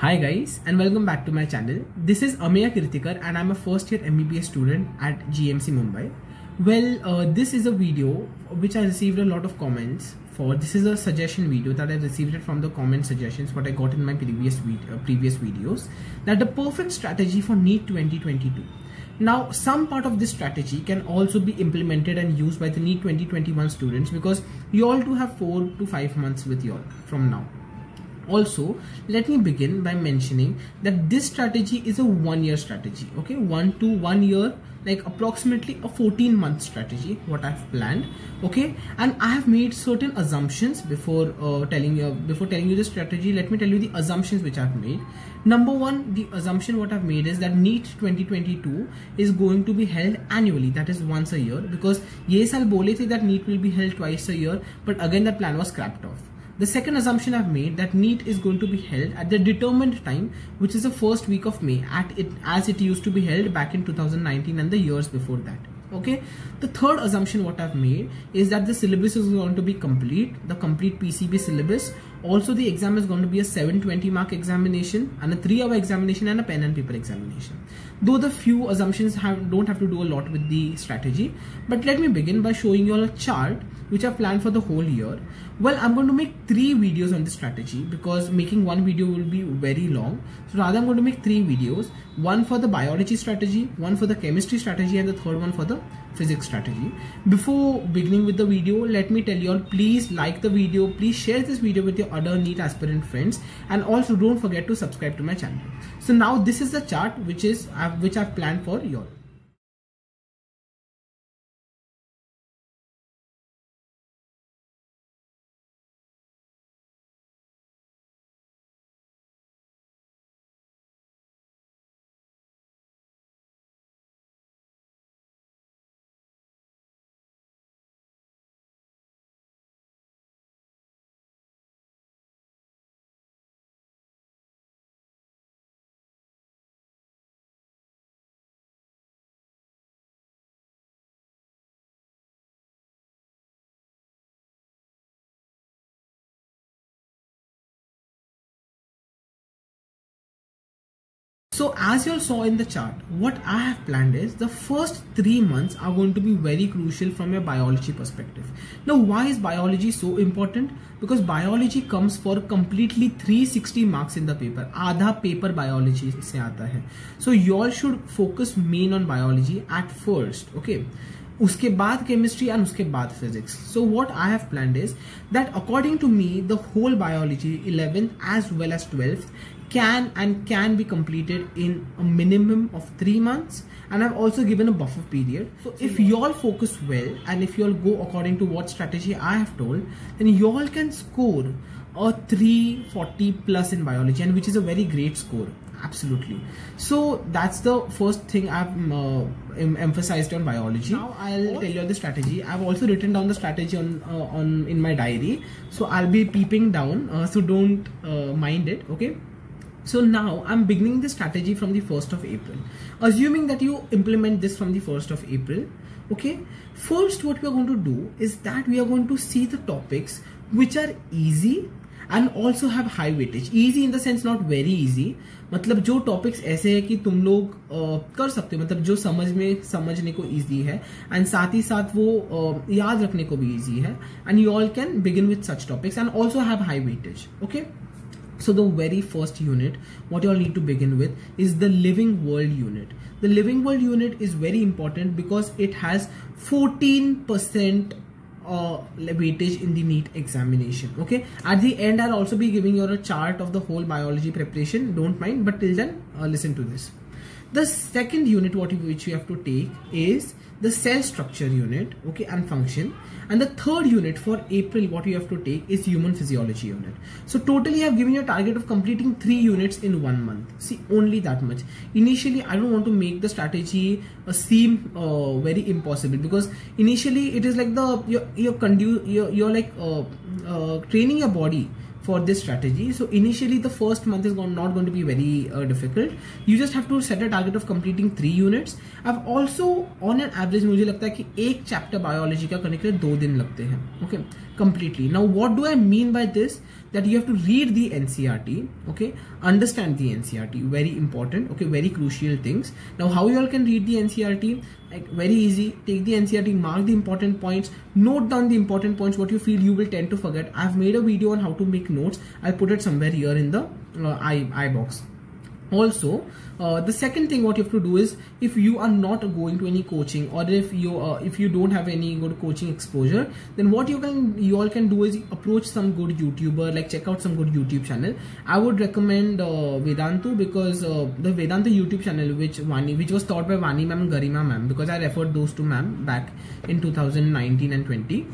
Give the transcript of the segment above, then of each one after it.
Hi guys and welcome back to my channel. This is Ameya Kirtikar and I'm a first year MBBS student at GMC Mumbai. Well, uh, this is a video which I received a lot of comments for. This is a suggestion video that I received it from the comment suggestions what I got in my previous video, uh, previous videos that the perfect strategy for NEET 2022. Now, some part of this strategy can also be implemented and used by the NEET 2021 students because you all do have four to five months with you all from now also let me begin by mentioning that this strategy is a one year strategy okay? One to one year like approximately a 14 month strategy what i've planned okay? And i have made certain assumptions before uh, telling you before telling you the strategy. Let me tell you the assumptions which i've made. Number one the assumption what i've made is that neet 2022 is going to be held annually. That is once a year because yes i'll bole that neet will be held twice a year but again that plan was scrapped off the second assumption I've made that NEET is going to be held at the determined time, which is the first week of May, at it as it used to be held back in 2019 and the years before that. Okay. The third assumption what I've made is that the syllabus is going to be complete, the complete PCB syllabus. Also, the exam is going to be a 720 mark examination and a three hour examination and a pen and paper examination. Though the few assumptions have don't have to do a lot with the strategy, but let me begin by showing you all a chart which I've planned for the whole year. Well, I'm going to make three videos on this strategy because making one video will be very long. So rather I'm going to make three videos, one for the biology strategy, one for the chemistry strategy and the third one for the physics strategy. Before beginning with the video, let me tell you all, please like the video, please share this video with your other NEET aspirant friends and also don't forget to subscribe to my channel. So now this is the chart which is uh, which I've planned for you all. So as you all saw in the chart, what I have planned is the first three months are going to be very crucial from a biology perspective. Now why is biology so important? Because biology comes for completely 360 marks in the paper. Adha paper biology se aata hai. So you all should focus main on biology at first. Okay. उसके बाद chemistry and उसके बाद physics so what I have planned is that according to me the whole biology eleventh as well as twelfth can and can be completed in a minimum of three months. And I've also given a buffer period. So if you all focus well and if you all go according to what strategy I have told, then you all can score a 340 plus in biology and which is a very great score. Absolutely. So that's the first thing i've uh, emphasized on biology. Now i'll tell you the strategy. I've also written down the strategy on uh, on in my diary. So i'll be peeping down uh, so don't uh, mind it okay so now I'm beginning the strategy from the 1st of April. Assuming that you implement this from the 1st of April, okay, first what we are going to do is that we are going to see the topics which are easy and also have high weightage. Easy in the sense not very easy. मतलब जो topics ऐसे है कि तुम लोग कर सकते हो मतलब जो समझ में समझने को इजी है एंड साथ ही साथ वो uh, याद रखने को भी इजी है and you all can begin with such topics and also have high weightage okay so the very first unit, what you all need to begin with is the living world unit. The living world unit is very important because it has 14% uh, weightage in the NEET examination. Okay. At the end, I'll also be giving you a chart of the whole biology preparation. Don't mind, but till then, uh, listen to this. The second unit what you, which you have to take is the cell structure unit okay and function. And the third unit for April what you have to take is human physiology unit. So totally I have given you a target of completing three units in one month. See only that much. Initially I don't want to make the strategy uh, seem uh, very impossible because initially it is like the you're you're, you're, you're like uh, uh, training your body for this strategy. So initially the first month is not going to be very uh, difficult. You just have to set a target of completing three units. I've also on an average मुझे लगता है कि एक chapter biology का करने के लिए दो दिन लगते हैं. Okay, completely. Now what do I mean by this? That you have to read the NCERT. Okay, understand the NCERT. Very important. Okay, very crucial things. Now how you all can read the NCERT? Like very easy. Take the NCERT, mark the important points, note down the important points. What you feel you will tend to forget. I've made a video on how to make notes. I'll put it somewhere here in the uh, i i box also uh, the second thing what you have to do is if you are not going to any coaching or if you uh, if you don't have any good coaching exposure then what you can you all can do is approach some good youtuber like check out some good youtube channel. I would recommend uh, vedantu because uh, the vedantu youtube channel which vani which was taught by vani ma'am garima ma'am because i referred those two ma'am back in 2019 and 20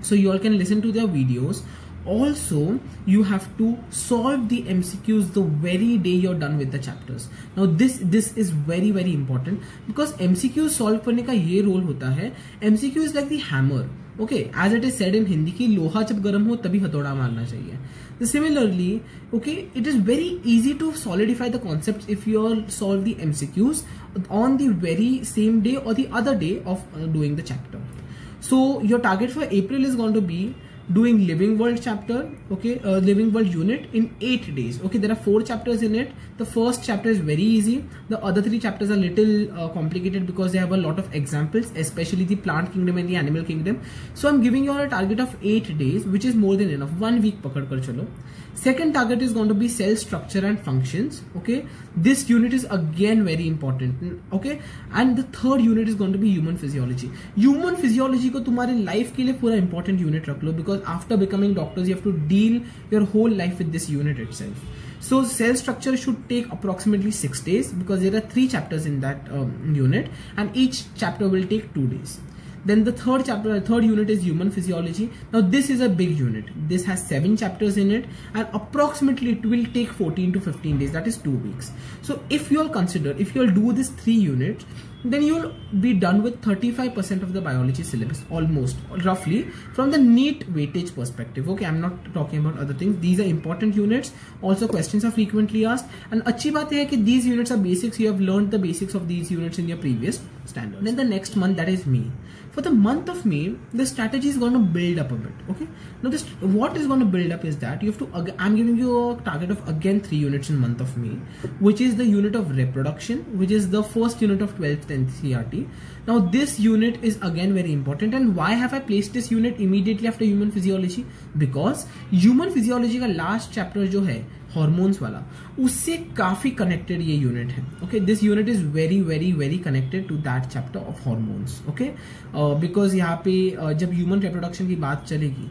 so you all can listen to their videos also you have to solve the mcqs the very day you're done with the chapters now this this is very very important because mcq solve करने का ये role होता है mcq is like the hammer okay as it is said in hindi कि लोहा जब गर्म हो तभी हथौड़ा मारना चाहिए similarly okay it is very easy to solidify the concepts if you solve the mcqs on the very same day or the other day of uh, doing the chapter so your target for april is going to be doing living world chapter okay uh, living world unit in eight days. Okay there are four chapters in it. The first chapter is very easy. The other three chapters are little uh, complicated because they have a lot of examples especially the plant kingdom and the animal kingdom. So i'm giving you all a target of eight days which is more than enough. One week pakad kar chalo. Second target is going to be cell structure and functions okay? This unit is again very important mm, okay? And the third unit is going to be human physiology. Human physiology ko tumhare life ke liye pura important unit rakh lo because because after becoming doctors you have to deal your whole life with this unit itself. So cell structure should take approximately six days because there are three chapters in that um, unit and each chapter will take two days. Then the third chapter the third unit is human physiology. Now this is a big unit. This has seven chapters in it and approximately it will take 14 to 15 days. That is two weeks. So if you all consider if you all do this three units then you'll be done with 35% of the biology syllabus almost roughly from the NEET weightage perspective. Okay i'm not talking about other things. These are important units. Also questions are frequently asked. And achi baat hai ki these units are basics. You have learned the basics of these units in your previous standard then the next month that is may. For the month of May, the strategy is going to build up a bit. Okay. Now this, what is going to build up is that you have to, I'm giving you a target of again three units in month of May, which is the unit of reproduction, which is the first unit of 12th NCERT. Now this unit is again very important. And why have I placed this unit immediately after human physiology? Because human physiology का last chapter जो है hormones वाला उससे काफ़ी connected ये unit है okay this unit is very very very connected to that chapter of hormones okay because यहाँ पे uh, जब ह्यूमन रिप्रोडक्शन की बात चलेगी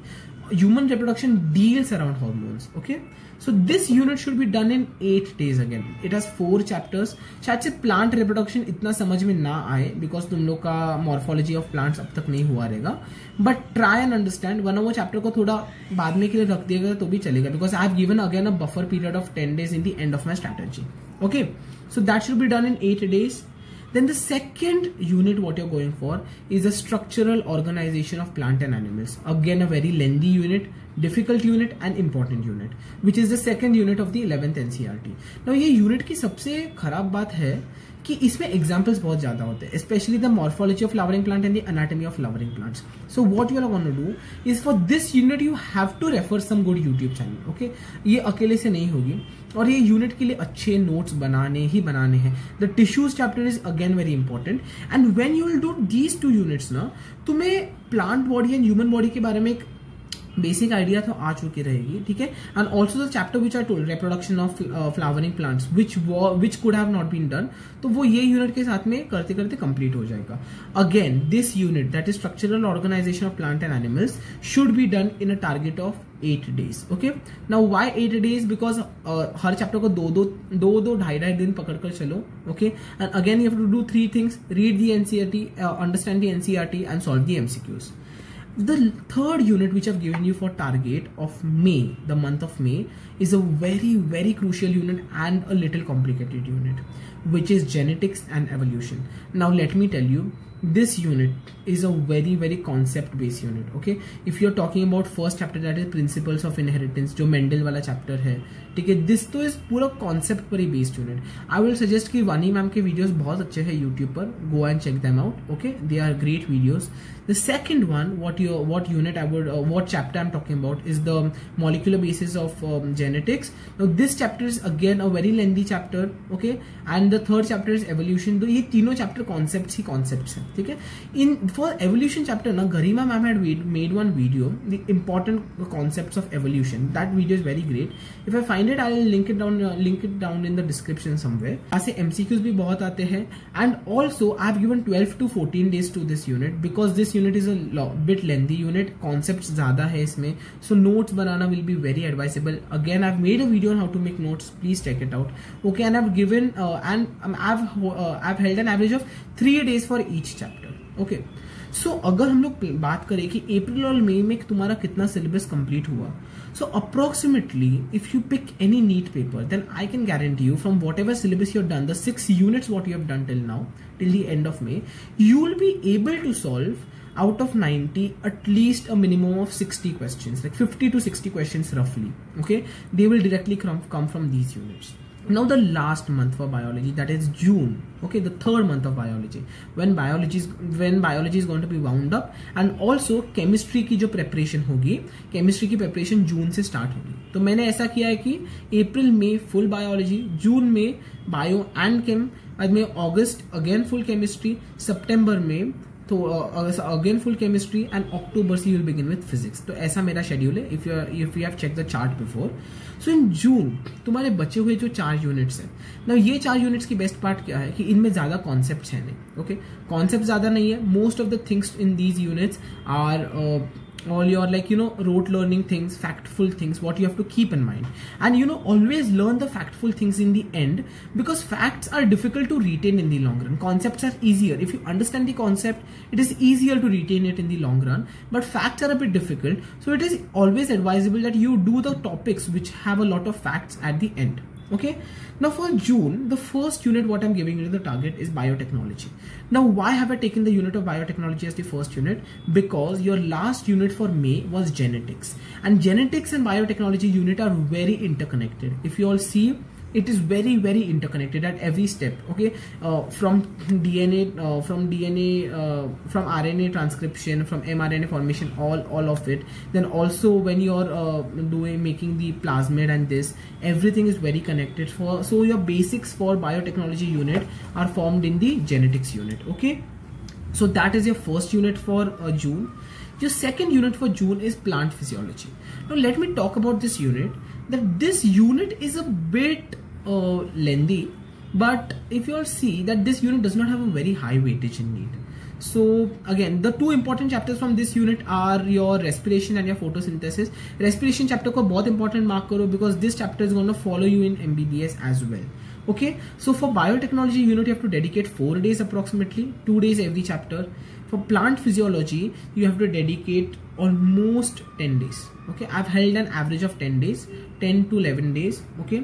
human reproduction deals around hormones okay so this unit should be done in 8 days again it has four chapters शायद se plant reproduction itna samajh mein na aaye because tum log ka morphology of plants ab tak nahi hua rahega but try and understand one more chapter ko thoda baad mein ke liye rakh रख दिएगा to bhi chalega because I have given again a buffer period of 10 days in the end of my strategy okay so that should be done in 8 days Then the second unit what you're going for is a structural organization of plant and animals. Again, a very lengthy unit, difficult unit and important unit, which is the second unit of the 11th NCERT. Now, ये unit की सबसे खराब बात कि इसमें examples बहुत ज़्यादा होते हैं specially the morphology of flowering plant and the anatomy of flowering plants so what you to do is for this unit you have to refer some good YouTube channel okay ये अकेले से नहीं होगी। और ये यूनिट के लिए अच्छे नोट्स बनाने ही बनाने हैं। The tissues chapter is again very important and when you will do these two units ना, तुम्हें plant body and human body के बारे में एक बेसिक आइडिया तो आ चुकी रहेगी, ठीक है? And also the chapter which are told reproduction of flowering plants which which could have not been done तो वो ये यूनिट के साथ में करते करते कंप्लीट हो जाएगा। Again this unit that is structural organisation of plant and animals should be done in a target of eight days okay now why eight days because her chapter को दो दो दो दो ढाई ढाई दिन पकड़ कर चलो okay and again you have to do three things read the NCERT understand the NCERT and solve the MCQs the third unit which I've given you for target of May, the month of May, is a very, very crucial unit and a little complicated unit, which is genetics and evolution. Now, let me tell you, this unit is a very very concept based unit okay if you're talking about first chapter that is principles of inheritance जो Mendel वाला chapter है ठीक है this तो is पूरा concept पर ही based unit I will suggest कि वानी मैम के वीडियोस बहुत अच्छे हैं यूट्यूब पर go and check them out okay they are great videos the second one what you what unit i would uh, what chapter i'm talking about is the molecular basis of um, genetics now this chapter is again a very lengthy chapter okay and the third chapter is evolution do ye tino chapter concepts hi concepts hai theek hai in for evolution chapter na garima ma'am had made one video the important concepts of evolution that video is very great if I find it I'll link it down uh, link it down in the description somewhere aise MCQs bhi bahut aate hain and also I have given 12 to 14 days to this unit because this unit is a bit lengthy unit concepts zyada hai isme so notes banana will be very advisable again and I've made a video on how to make notes. Please check it out. Okay, and I've given uh, and um, I've uh, I've held an average of three days for each chapter. Okay, so so, अगर हम लोग बात करें कि अप्रैल और मई में तुम्हारा कितना सिलेबस कंप्लीट हुआ so approximately if you pick any NEET paper then I can guarantee you from whatever syllabus you done the six units what you have done till now till the end of May you will be able to solve out of 90 at least a minimum of 60 questions like 50 to 60 questions roughly okay they will directly come, come from these units now the last month for biology that is june okay the third month of biology when biology is when biology is going to be wound up and also chemistry की जो preparation होगी chemistry की preparation जून से start होगी तो मैंने ऐसा किया है कि अप्रैल में फुल बायोलॉजी जून में बायो एंड केम बाद में अगस्त अगेन फुल केमिस्ट्री सितंबर में तो अगेन फुल केमिस्ट्री एंड अक्टूबर से you will begin with physics तो ऐसा मेरा शेड्यूल है if you if you have check the chart before so in June तुम्हारे बचे हुए जो चार यूनिट्स हैं ना ये चार यूनिट्स की बेस्ट पार्ट क्या है कि इनमें ज़्यादा कॉन्सेप्ट है नहीं ओके कॉन्सेप्ट ज़्यादा नहीं है most of the things in these units are all your like you know rote learning things factful things what you have to keep in mind. And you know always learn the factful things in the end because facts are difficult to retain in the long run. Concepts are easier. If you understand the concept it is easier to retain it in the long run. But facts are a bit difficult. So it is always advisable that you do the topics which have a lot of facts at the end okay? Now for june the first unit what i'm giving you the target is biotechnology. Now why have i taken the unit of biotechnology as the first unit? Because your last unit for may was genetics. And genetics and biotechnology unit are very interconnected. If you all see it is very very interconnected at every step okay? Uh, from dna uh, from dna uh, from rna transcription from mrna formation all all of it. Then also when you're uh, doing making the plasmid and this everything is very connected for so your basics for biotechnology unit are formed in the genetics unit okay? So that is your first unit for uh, june. Your second unit for june is plant physiology. Now let me talk about this unit that this unit is a bit uh, lengthy. But if you all see that this unit does not have a very high weightage in NEET. So again the two important chapters from this unit are your respiration and your photosynthesis. Respiration chapter ko bahut important mark karo because this chapter is going to follow you in mbbs as well. Okay? So for biotechnology unit you have to dedicate four days approximately two days every chapter for plant physiology you have to dedicate almost 10 days okay i've held an average of 10 days 10 to 11 days okay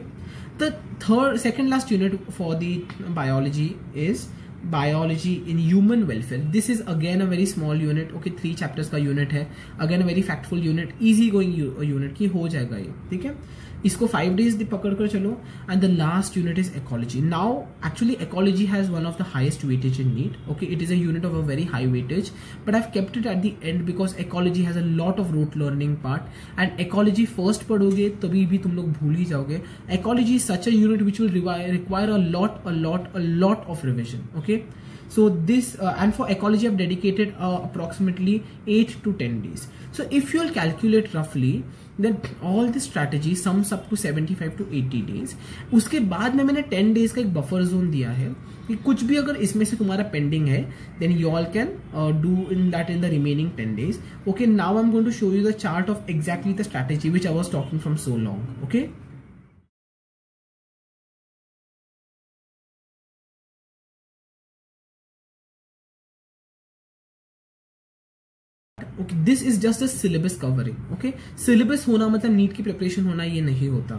the third second last unit for the biology is biology in human welfare this is again a very small unit okay three chapters का unit है again a very factful unit easy going unit की हो जाएगा ये ठीक है इसको five days पकड़ कर चलो and the last unit is ecology now actually ecology has one of the highest weightage in NEET okay it is a unit of a very high weightage but I've kept it at the end because ecology has a lot of rote learning part and ecology first पढ़ोगे, तभी भी तुम लोग भूल ही जाओगे। Ecology such a unit which will require a lot a lot a lot of revision okay so this uh, and for ecology i've dedicated uh, approximately 8 to 10 days so if you'll calculate roughly then all this strategy sums up to 75 to 80 days उसके बाद में मैंने 10 days का एक buffer zone दिया है कि कुछ भी अगर इसमें से तुम्हारा पेंडिंग है then you all can do in that in the remaining 10 days okay now I am going to show you the chart of exactly the strategy which I was talking from so long Okay this is just a syllabus covering okay syllabus होना मतलब NEET की preparation होना ये नहीं होता।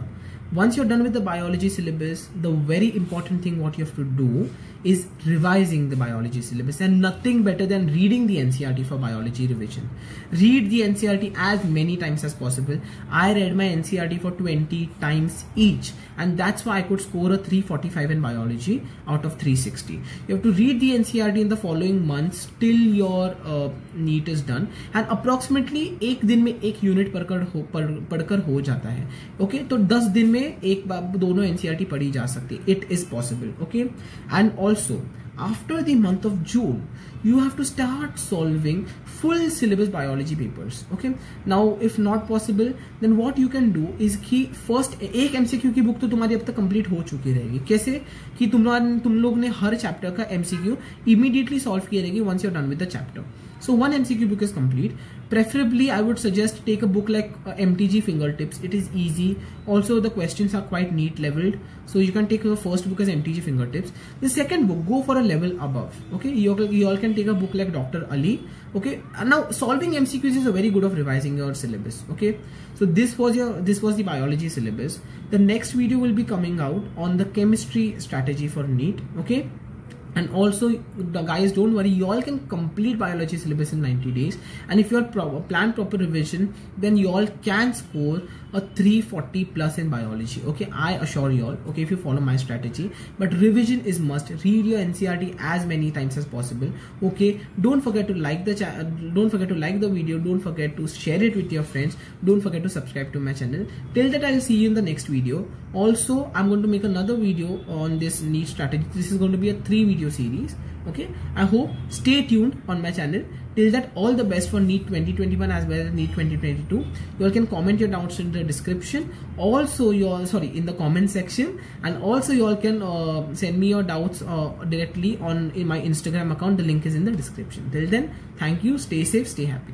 Once you are done with the biology syllabus the very important thing what you have to do is revising the biology syllabus and nothing better than reading the NCERT for biology revision. Read the NCERT as many times as possible. I read my NCERT for 20 times each and that's why I could score a 345 in biology out of 360. You have to read the NCERT in the following months till your uh, NEET is done and approximately एक दिन में एक unit पढ़कर हो पढ़ पढ़कर हो जाता है ओके okay? so 10 दिन में ek दोनों dono पढ़ी padhi ja है It is possible. Okay, and and also after the month of June you have to start solving full syllabus biology papers. Okay. Now, if not possible, then what you can do is कि first एक MCQ की book तो तुम्हारी अब तक complete हो चुकी रहेगी कैसे कि तुम तुम लोग ने हर चैप्टर का MCQ immediately solve किया रहेगी once you're done with the chapter. So one MCQ book is complete. Preferably, I would suggest take a book like uh, MTG Fingertips. It is easy. Also, the questions are quite neat leveled. So you can take the first book as MTG Fingertips. The second book, go for a level above. Okay, you you all can take a book like Dr. Ali. Okay, and now solving MCQs is a very good of revising your syllabus. Okay, so this was your this was the biology syllabus. The next video will be coming out on the chemistry strategy for NEET. Okay and also the guys don't worry you all can complete biology syllabus in 90 days. And if you are pro plan proper revision then you all can score a 340 plus in biology. Okay i assure you all okay if you follow my strategy. But revision is must. Read your ncert as many times as possible. Okay don't forget to like the don't forget to like the video. Don't forget to share it with your friends. Don't forget to subscribe to my channel. Till that i'll see you in the next video also i'm going to make another video on this NEET strategy. This is going to be a three video series okay? I hope stay tuned on my channel. Till that all the best for NEET 2021 as well as NEET 2022 you all can comment your doubts in the description. Also you all sorry in the comment section. And also you all can uh, send me your doubts uh, directly on in my instagram account. The link is in the description. Till then thank you. Stay safe stay happy